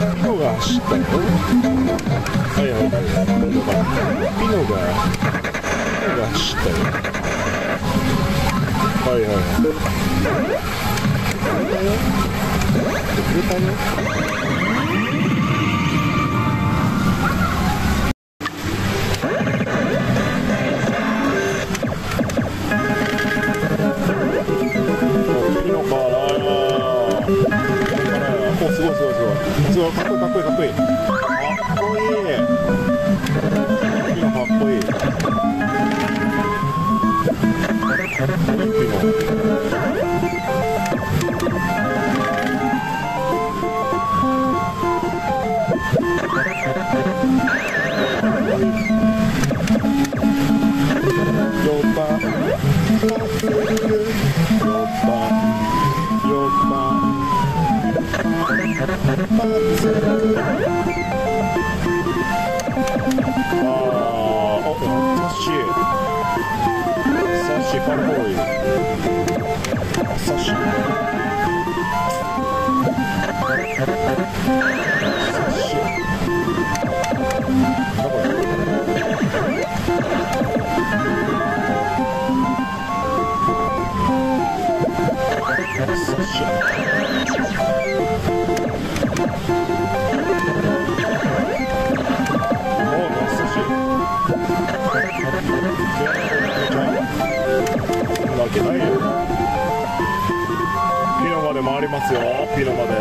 ピノが走ったよはいはい。はいピノがピノが走ったよはいはい。はいくれたよかっこいいかっこいいあーおサッシーサッシーパルボーイサッシーサッシーなんだサッシーますよ。ピノまで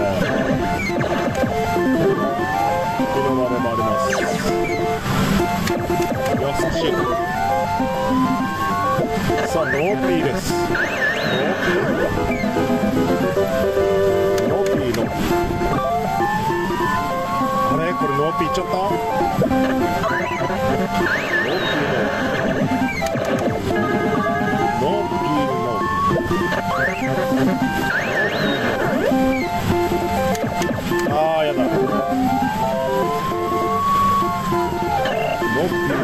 ピノまで回ります。優しいさあノーピーです。ノーピー。ノーピーの。あれ？これノーピーいっちゃった？ノーピーの。ノーピーの。お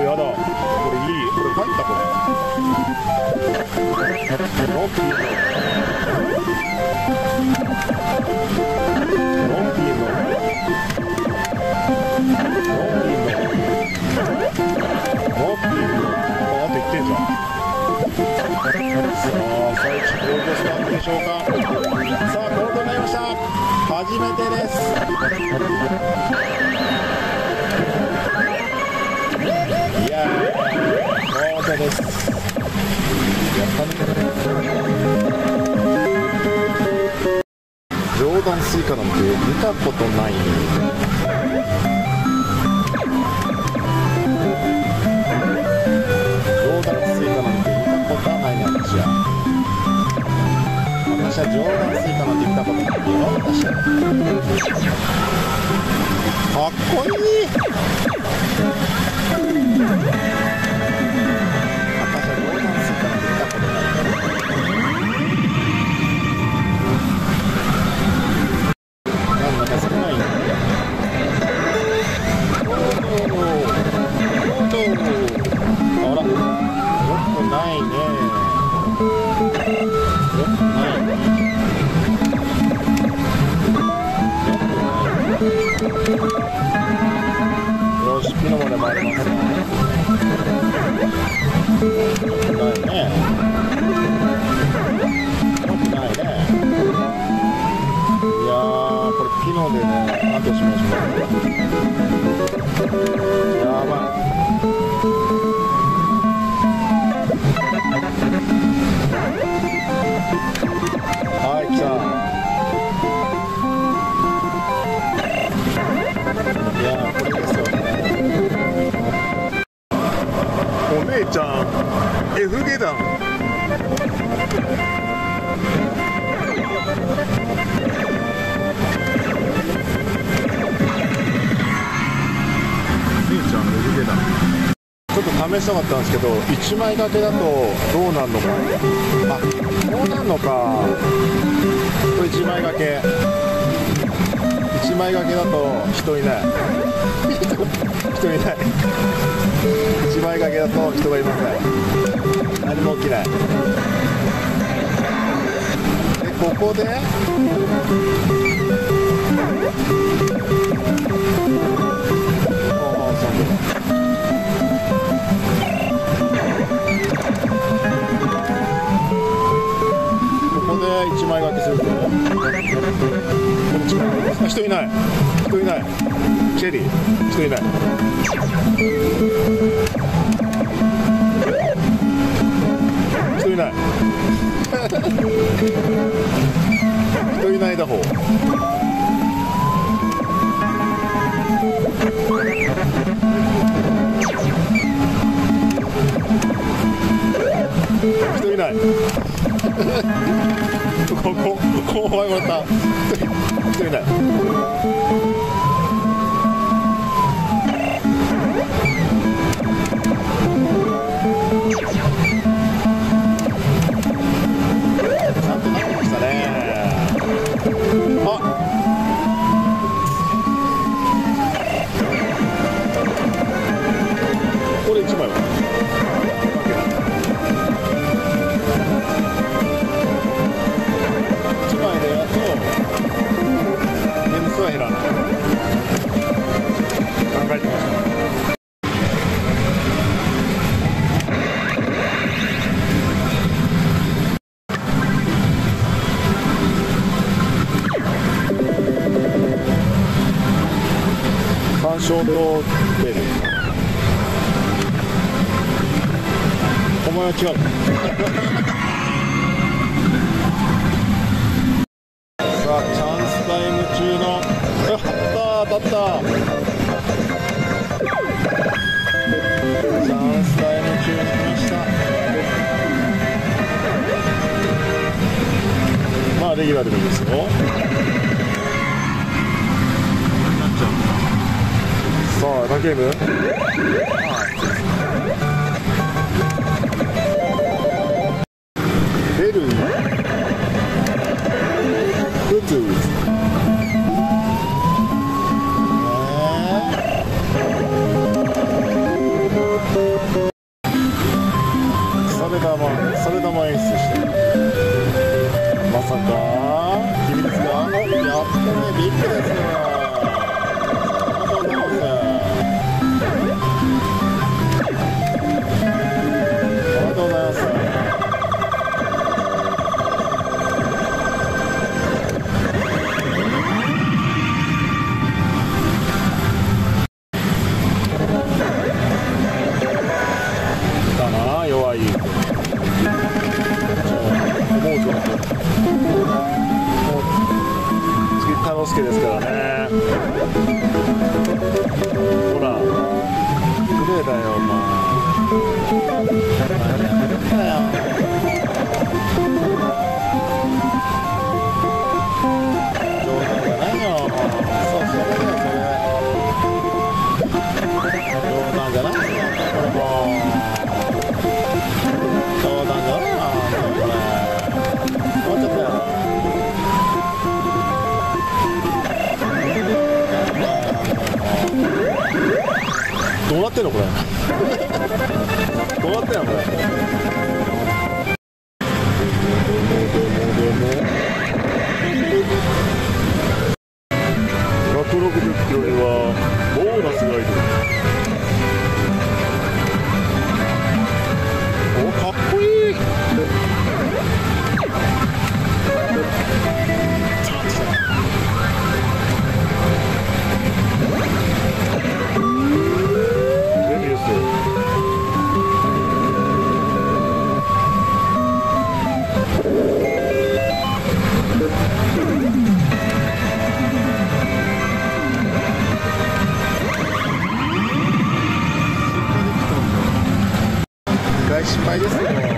やだ。これいい。これ入ったこれノーピーの。ノンピーの。ノンピーの。ノンピーの。あと言ってんじゃんさあ最地コールドスタンプでしょうか？初めてです。いやーコールドです。やったね 冗談スイカなんて見たことないかっこいい。ない。よし、ピノで回りますね。よくないね。よくないね。いや、これピノでね、なんとしましょう。やばい。と試したかったんですけど1枚掛けだとどうなるのか。あこうなるのか。これ1枚掛け。1枚掛けだと人いない。人いない。1枚掛けだと人がいません。何も起きない。でここで人いないだ方人いない。ここここ前もらった人いない。は違う。さあチャンスタイム中のやった。当たった。チャンスタイム中に来ました。まあレギュラーでもいいですよ。さあ、何ゲーム。れがまあそれがま演出して。まさか秘密があんまりやってないビッグですよどうなってんのこれ。どうなってんのこれ。失敗ですけど。